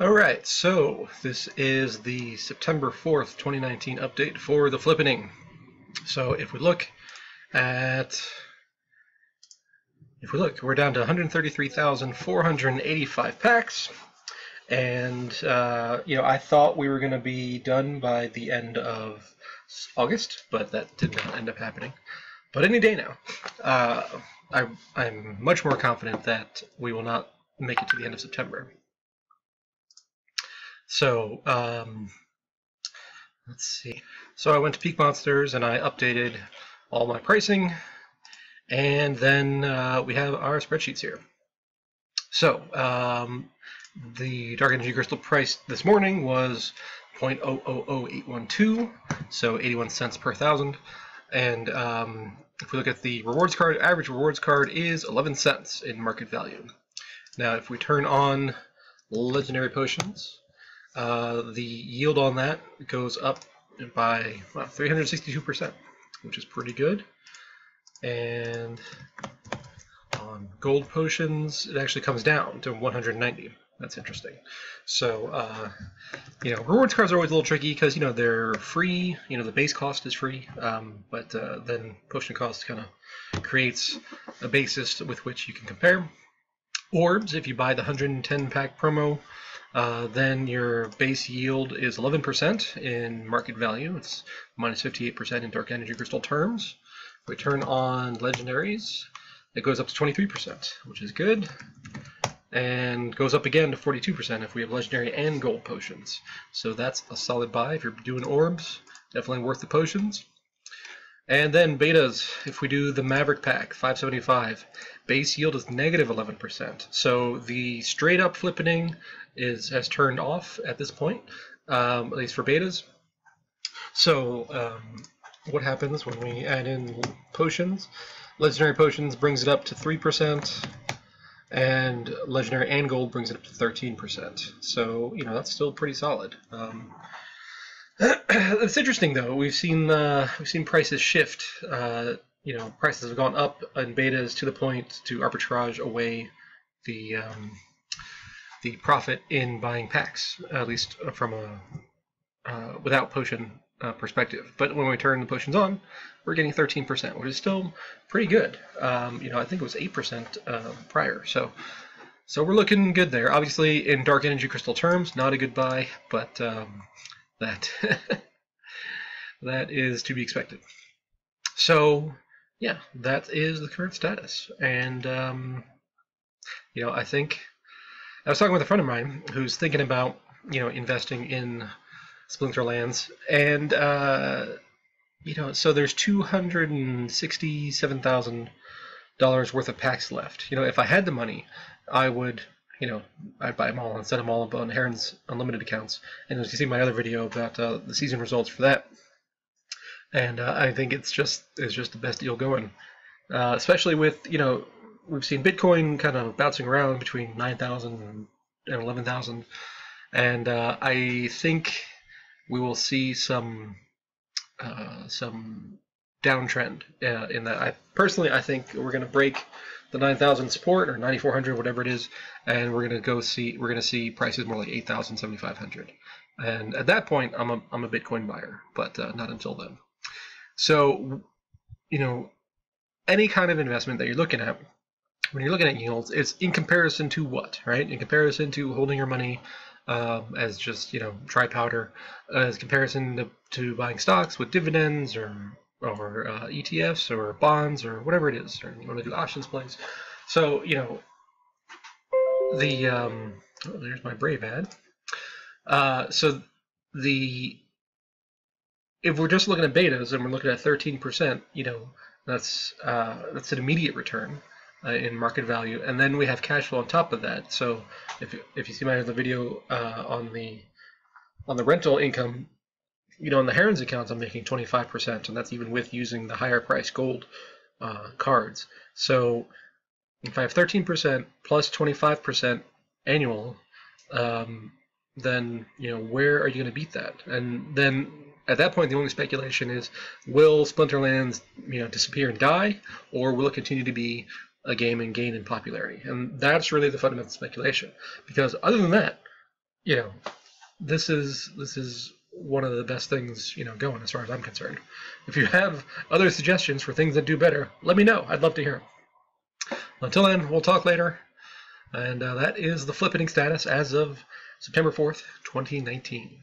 All right, so this is the September 4th, 2019 update for the flippening. So if we look at, if we look, we're down to 133,485 packs. And, uh, you know, I thought we were going to be done by the end of August, but that did not end up happening. But any day now, uh, I, I'm much more confident that we will not make it to the end of September. So, um, let's see. So I went to Peak Monsters and I updated all my pricing, and then uh, we have our spreadsheets here. So, um, the Dark Energy Crystal price this morning was 0.000812, so 81 cents per thousand. And um, if we look at the rewards card, average rewards card is 11 cents in market value. Now, if we turn on legendary potions, uh, the yield on that goes up by well, 362%, which is pretty good. And on gold potions, it actually comes down to 190. That's interesting. So, uh, you know, rewards cards are always a little tricky because, you know, they're free. You know, the base cost is free, um, but uh, then potion cost kind of creates a basis with which you can compare. Orbs, if you buy the 110 pack promo, uh, then your base yield is 11% in market value. It's minus 58% in Dark Energy Crystal terms. We turn on legendaries. It goes up to 23%, which is good. And goes up again to 42% if we have legendary and gold potions. So that's a solid buy if you're doing orbs. Definitely worth the potions. And then betas, if we do the Maverick pack, 575, base yield is negative 11%. So the straight up flippening is has turned off at this point, um, at least for betas. So um, what happens when we add in potions? Legendary potions brings it up to 3%, and legendary and gold brings it up to 13%. So, you know, that's still pretty solid. Um, it's interesting though. We've seen uh, we've seen prices shift. Uh, you know, prices have gone up in betas to the point to arbitrage away the um, the profit in buying packs, at least from a uh, without potion uh, perspective. But when we turn the potions on, we're getting 13%, which is still pretty good. Um, you know, I think it was 8% uh, prior. So, so we're looking good there. Obviously, in Dark Energy Crystal terms, not a good buy, but um, that that is to be expected. So yeah, that is the current status. And um, you know, I think I was talking with a friend of mine who's thinking about you know investing in Splinterlands, and uh, you know, so there's two hundred and sixty-seven thousand dollars worth of packs left. You know, if I had the money, I would you know, I'd buy them all and set them all up on Heron's Unlimited accounts. And as you see my other video about uh, the season results for that, and uh, I think it's just it's just the best deal going, uh, especially with you know we've seen Bitcoin kind of bouncing around between nine thousand and eleven thousand, and uh, I think we will see some uh, some downtrend uh, in that. I personally I think we're going to break the 9000 support or 9400 whatever it is and we're going to go see we're to see prices more like 8000 7500 and at that point i'm a, I'm a bitcoin buyer but uh, not until then. So you know any kind of investment that you're looking at when you're looking at yields it's in comparison to what right? In comparison to holding your money um, as just you know dry powder as comparison to, to buying stocks with dividends or or uh, ETFs or bonds or whatever it is, or you want to do options plays. So you know, the um, oh, there's my Brave ad. Uh, so the if we're just looking at betas and we're looking at 13%, you know, that's uh, that's an immediate return uh, in market value, and then we have cash flow on top of that. So if if you see my other video uh, on the on the rental income you know, in the Heron's accounts, I'm making 25%, and that's even with using the higher price gold uh, cards. So if I have 13% plus 25% annual, um, then, you know, where are you going to beat that? And then at that point, the only speculation is, will Splinterlands, you know, disappear and die, or will it continue to be a game and gain in popularity? And that's really the fundamental speculation. Because other than that, you know, this is this is one of the best things you know going as far as I'm concerned. If you have other suggestions for things that do better, let me know. I'd love to hear. Until then, we'll talk later. And uh, that is the flippening status as of September 4th, 2019.